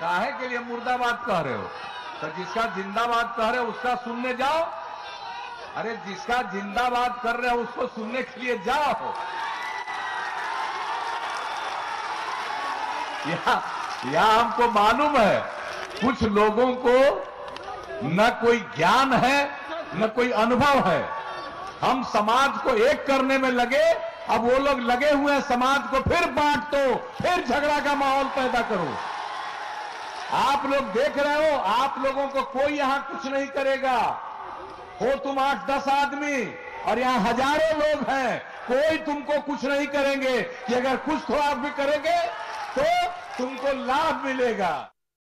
काहे के लिए मुर्दाबाद कह रहे हो? तो जिसका जिंदाबाद कह रहे हो उसका सुनने जाओ। अरे जिसका जिंदाबाद कर रहे हो उसको सुनने के लिए जाओ। या, हमको मालूम है कुछ लोगों को न कोई ज्ञान है न कोई अनुभव है। हम समाज को एक करने में लगे अब वो लोग लगे हुए हैं समाज को फिर बांट दो तो, फिर झगड़ा का माहौल पैदा करो। आप लोग देख रहे हो, आप लोगों को कोई यहाँ कुछ नहीं करेगा। हो तुम आठ दस आदमी, और यहाँ हज़ारों लोग हैं, कोई तुमको कुछ नहीं करेंगे। कि अगर कुछ तो आप भी करेंगे तो तुमको लाभ मिलेगा।